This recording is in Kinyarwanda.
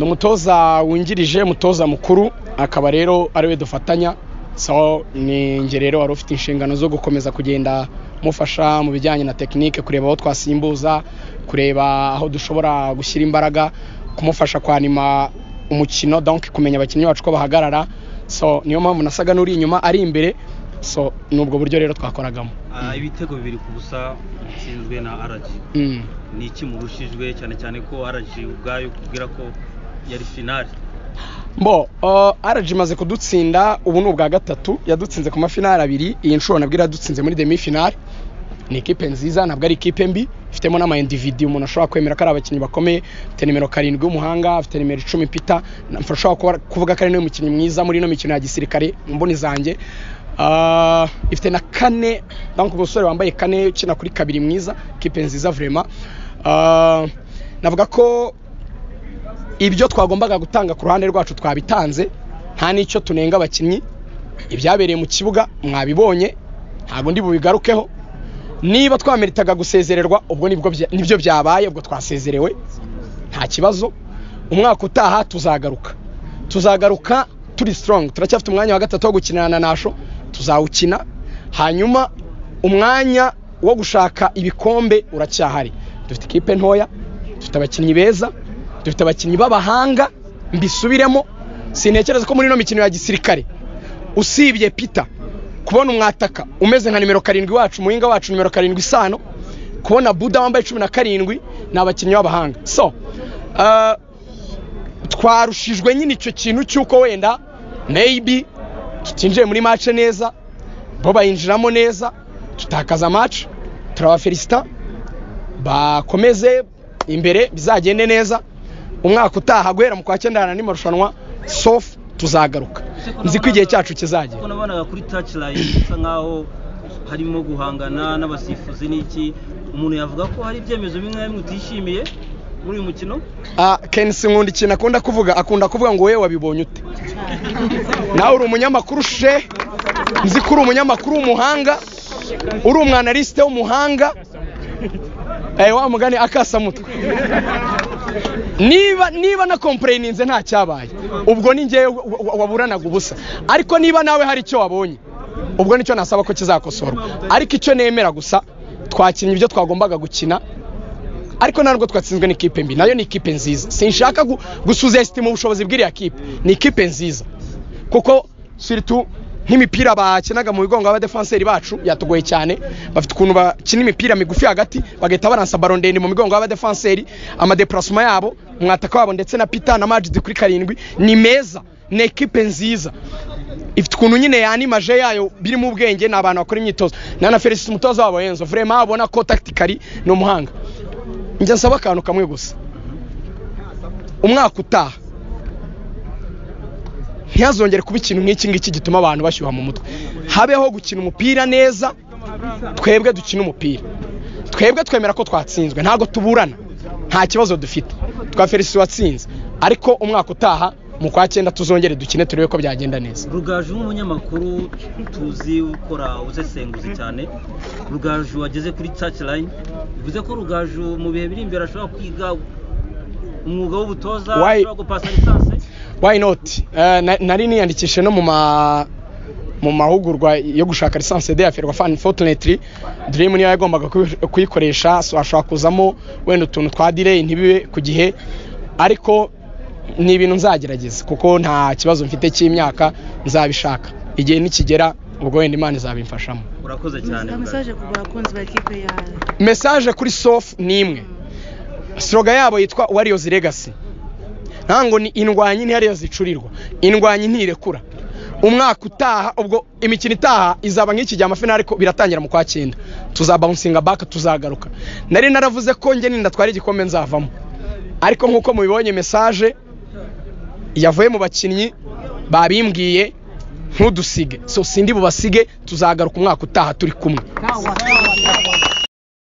ni umutoza wungirije umutoza mukuru. Akaba rero ari we dufatanya. So ni njye rero wari ufite inshingano zo gukomeza kugenda mufasha mu bijyanye na tekinike kureba aho twasimbuza kureba aho dushobora gushyira imbaraga kumufasha kwanima umukino donc kumenya abakinnyi bacu ko bahagarara. So niyo mpamvu nasaga n'uri inyuma ari imbere. So ni ubwo buryo rero twakoragamo. Ah, ibitego bibiri ku busa bitsinzwe na araji Mm. ni iki murushijwe cyane cyane ko araji ubwayo kubwira ko yari finali Bo, uh, RG imaze kudutsinda ubu ni ubwa gatatu yadutsinze ku mafinali abiri iyi nshuro nabwo iradutsinze muri demi finale ni ikipe nziza ntabwo ari ikipe mbi ifitemo n'ama individi umuntu ashobora kwemera ko ari abakinnyi bakomeye afite nimero karindwi w'umuhanga afite nimero icumi pita ashobora kuvuga ko ari ni we mukinnyi mwiza muri ino mikino ya gisirikare mu mboni zanjye. Uh, ifite na kane donc umusore wambaye kane ukina kuri kabiri mwiza ikipe nziza vraiment. Uh, navuga ko ibyo twagombaga gutanga ku ruhande rwacu twabitanze nta n'icyo tunenga abakinnyi. Ibyabereye mu kibuga mwabibonye ntabwo ndi bubigarukeho. Niba twameritaga gusezererwa ubwo ni byo byabaye ubwo twasezerewe nta kibazo. Umwaka utaha tuzagaruka. Tuzagaruka turi strong. Turacyafite umwanya wa gatatu wo gukinana na nasho tuzawukina. Hanyuma umwanya wo gushaka ibikombe uracyahari. Dufite ikipe ntoya dufite abakinnyi beza dufite abakinnyi b'abahanga mbisubiremo. Sintekereza ko muri ino mikino ya gisirikare. Usibye pita kubona umwataka umeze nka nimero karindwi wacu umuhinga wacu nimero karindwi isano kubona buda wambaye cumi na karindwi ni abakinnyi b'abahanga. So uh, twarushijwe nyine icyo kintu cy'uko wenda maybe tutinjiye muri match neza bo bayinjiramo neza tutakaza match turabafelicita bakomeze imbere bizagende neza. Umwaka utaha guhera mu kwa cyenda n'andi marushanwa sofu tuzagaruka. Nzi ko igihe cyacu kizagera kuko nabonaga kuri touch line bisa nkaho harimo guhangana n'abasifuzi n'iki. Umuntu yavuga ko hari ibyemezo bimwe na bimwe utishimiye muri uyu mukino? Ah, kenshi nkunda ikintu akunda kuvuga. Akunda kuvuga ngo wowe wabibonye ute? Nawe uri umunyamakuru she? Nzi ko uri umunyamakuru w'umuhanga uri umwanalisite w'umuhanga. Eh, wa mugani akasamutwe niba niba na kompureyininze nta cyabaye ubwo ni ngewe wa- wa- waburanaga ubusa. Ariko niba nawe hari icyo wabonye ubwo ni cyo nasaba ko kizakosorwa. Ariko icyo nemera gusa twakinnye ibyo twagombaga gukina. Ariko ntabwo twatsinzwe n'ikipe mbi na yo ni ikipe nziza. Sinshaka gu- gusuzestima ubushobozi bw'iriya kipe. Ni ikipe nziza. Kuko siritu nk'imipira bakinaga mu bigongo y'abadefanseri bacu yatugoye cyane. Bafite ukuntu bakina imipira migufi hagati bagahita baransa baro ndende mu migongo y'abadefanseri amadeparasoma yabo umwataka wabo ndetse na pita na majidi kuri karindwi ni meza ni ekipe nziza. Ifite ukuntu nyine yanimaje yayo birimo ubwenge ni abantu bakora imyitozo. Na felicite umutoza wabo yenzo vrema abona ko tactically ni umuhanga. Njya nsaba akantu kamwe gusa. Umwaka utaha. Ntihazongere kuba ikintu nk'iki ngiki gituma abantu bashyuha mu mutwe. Habeho gukina umupira neza twebwe dukina umupira. Twebwe twemera ko twatsinzwe ntabwo tuburana. Nta kibazo dufite. Twa felicite watsinze. Ariko umwaka utaha mu kwa cyenda tuzongere dukine turebe ko byagenda neza. Rugaju nk'umunyamakuru tuzi ukora usesenguzi cyane. Rugaju wageze kuri touch line bivuze ko rugaju mu bihe biri imbere ashobora kwiga umwuga w'ubutoza ashobora gupasa lisansi. Why not? Eh, na- nari niyandikishije no mu ma mu mahugurwa yo gushaka lisansi de affaire fan fortunately dream niyo yagombaga kuyi- kuyikoresha so ashobora kuzamo wenda utuntu twa delay ntibibe ku gihe ariko ni ibintu nzagerageza kuko nta kibazo mfite cy'imyaka nzabishaka. Igihe nikigera ubwo wenda imana izabimfashamo. Urakoze cyane mesaje ku bakunzi ba ekipe yawe message kuri sof ni imwe. Slogan yabo yitwa warriors legacy. Ntango ni indwanyi ntihariyo zicurirwa indwanyi ntirekura. Umwaka utaha ubwo imikino itaha izaba nk'iki gihe amafinali ariko biratangira mu kwa cyenda. Tuzabawunsinga baka tuzagaruka. Nari naravuze ko njye nindatwara igikombe nzavamo. Ariko nk'uko mubibonye message yavuye mu bakinnyi babimbwiye ntudusige so sindi bubasige tuzagaruka umwaka utaha turi kumwe.